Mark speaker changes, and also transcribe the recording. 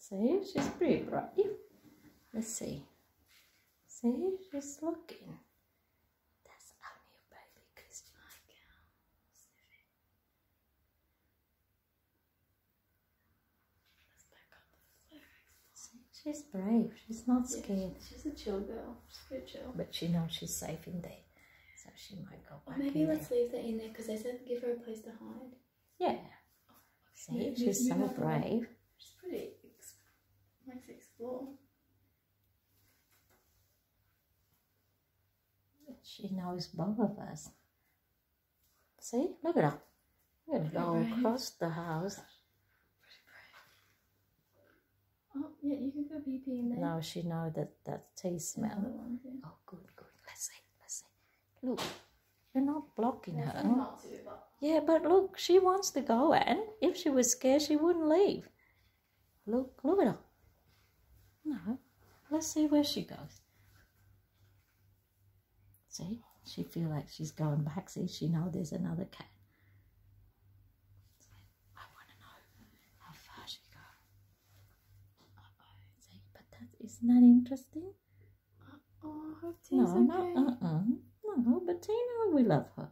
Speaker 1: See, she's pretty brave. Let's see. See, she's looking. That's only a baby because she's brave. She's not scared.
Speaker 2: She's a chill girl. She's very chill.
Speaker 1: But she knows she's safe in there. So she might go back.
Speaker 2: Or
Speaker 1: maybe
Speaker 2: let's
Speaker 1: there.
Speaker 2: leave that in there because they said give her a place to hide.
Speaker 1: Yeah. Oh, see,
Speaker 2: Maybe-
Speaker 1: she's so
Speaker 2: I
Speaker 1: brave.
Speaker 2: She's pretty. Ex- likes to explore.
Speaker 1: She knows both of us. See, look at her. We're gonna go
Speaker 2: brave.
Speaker 1: across the house.
Speaker 2: Oh yeah, you can go pee pee in there.
Speaker 1: Now she knows that that tea smell.
Speaker 2: One, yeah.
Speaker 1: Oh, good, good. Let's see, let's see. Look, you're not blocking
Speaker 2: Yeah,
Speaker 1: her.
Speaker 2: Not to, but
Speaker 1: Yeah, but look, she wants to go, and if she was scared, she wouldn't leave. Look, look at her. No, let's see where she goes. See, she feel like she's going back. See, she know there's another cat. I want to know how far she goes. Uh-oh, see, but that isn't that interesting?
Speaker 2: oh, I hope
Speaker 1: No,
Speaker 2: T's
Speaker 1: no, uh-uh. No, but Tina, we love her.